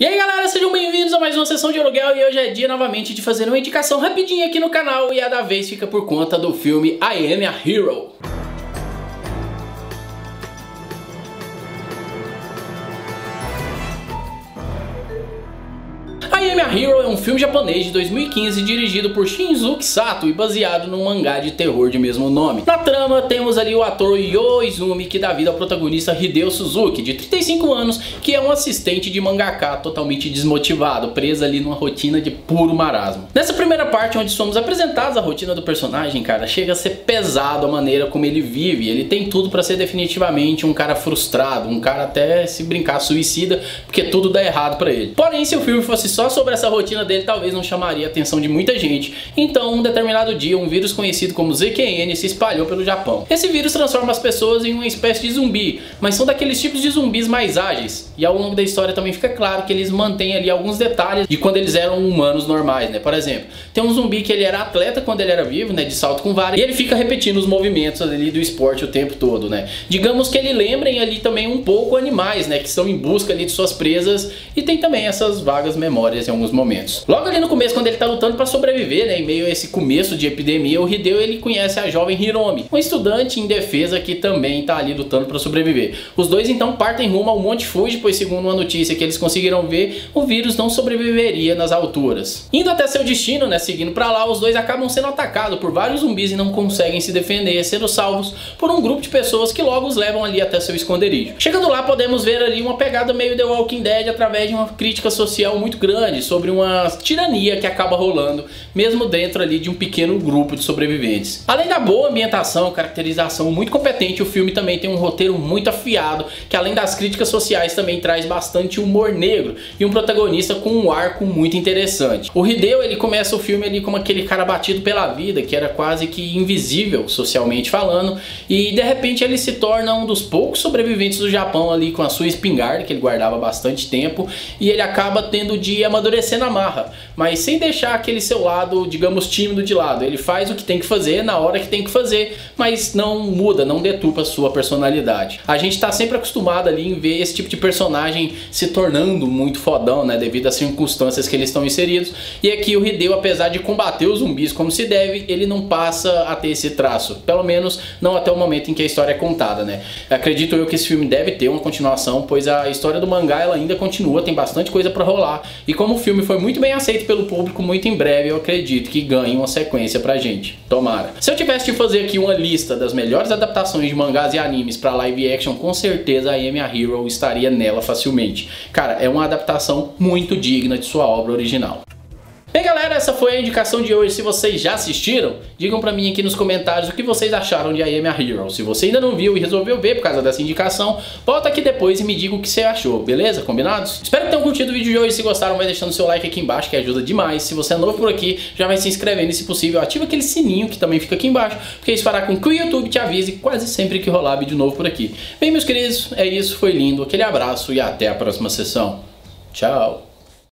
E aí galera, sejam bem-vindos a mais uma sessão de aluguel e hoje é dia novamente de fazer uma indicação rapidinha aqui no canal e a da vez fica por conta do filme I Am a Hero. I Am a Hero é um filme japonês de 2015 dirigido por Shinzuki Sato e baseado num mangá de terror de mesmo nome. Na trama temos ali o ator Yo Izumi que dá vida ao protagonista Hideo Suzuki, de 35 anos, que é um assistente de mangaka totalmente desmotivado, preso ali numa rotina de puro marasmo. Nessa primeira parte onde somos apresentados a rotina do personagem, cara, chega a ser pesado a maneira como ele vive. Ele tem tudo para ser definitivamente um cara frustrado, um cara até se brincar suicida, porque tudo dá errado para ele. Porém, se o filme fosse só sobre essa rotina dele talvez não chamaria a atenção de muita gente. Então, um determinado dia, um vírus conhecido como ZQN se espalhou pelo Japão. Esse vírus transforma as pessoas em uma espécie de zumbi, mas são daqueles tipos de zumbis mais ágeis. E ao longo da história também fica claro que eles mantêm ali alguns detalhes de quando eles eram humanos normais, né? Por exemplo, tem um zumbi que ele era atleta quando ele era vivo, né? De salto com vara, e ele fica repetindo os movimentos ali do esporte o tempo todo, né? Digamos que ele lembrem ali também um pouco animais, né? Que estão em busca ali de suas presas e tem também essas vagas memórias em alguns momentos. Logo ali no começo, quando ele tá lutando para sobreviver, né, em meio a esse começo de epidemia, o Hideo ele conhece a jovem Hiromi, um estudante em defesa que também tá ali lutando para sobreviver. Os dois então partem rumo ao Monte Fuji, pois segundo uma notícia que eles conseguiram ver, o vírus não sobreviveria nas alturas. Indo até seu destino, né, seguindo para lá, os dois acabam sendo atacados por vários zumbis e não conseguem se defender, sendo salvos por um grupo de pessoas que logo os levam ali até seu esconderijo. Chegando lá, podemos ver ali uma pegada meio The Walking Dead através de uma crítica social muito grande grande sobre uma tirania que acaba rolando, mesmo dentro ali de um pequeno grupo de sobreviventes. Além da boa ambientação, caracterização muito competente, o filme também tem um roteiro muito afiado, que além das críticas sociais também traz bastante humor negro e um protagonista com um arco muito interessante. O Hideo, ele começa o filme ali como aquele cara batido pela vida, que era quase que invisível socialmente falando, e de repente ele se torna um dos poucos sobreviventes do Japão ali com a sua espingarda, que ele guardava bastante tempo, e ele acaba tendo de amadurecer na marra, mas sem deixar aquele seu lado, digamos, tímido de lado. Ele faz o que tem que fazer na hora que tem que fazer, mas não muda, não deturpa a sua personalidade. A gente está sempre acostumado ali em ver esse tipo de personagem se tornando muito fodão, né, devido às circunstâncias que eles estão inseridos. E aqui o Hideo, apesar de combater os zumbis como se deve, ele não passa a ter esse traço, pelo menos não até o momento em que a história é contada, né. Acredito eu que esse filme deve ter uma continuação, pois a história do mangá ela ainda continua, tem bastante coisa para rolar. E como o filme foi muito bem aceito pelo público, muito em breve eu acredito que ganhe uma sequência pra gente. Tomara. Se eu tivesse de fazer aqui uma lista das melhores adaptações de mangás e animes pra live action, com certeza a Amy Hero estaria nela facilmente. Cara, é uma adaptação muito digna de sua obra original. Bem galera, essa foi a indicação de hoje. Se vocês já assistiram, digam pra mim aqui nos comentários o que vocês acharam de I Am a Hero. Se você ainda não viu e resolveu ver por causa dessa indicação, volta aqui depois e me diga o que você achou, beleza? Combinados? Espero que tenham curtido o vídeo de hoje. Se gostaram, vai deixando seu like aqui embaixo que ajuda demais. Se você é novo por aqui, já vai se inscrevendo e se possível ativa aquele sininho que também fica aqui embaixo, porque isso fará com que o YouTube te avise quase sempre que rolar vídeo novo por aqui. Bem meus queridos, é isso, foi lindo, aquele abraço e até a próxima sessão. Tchau!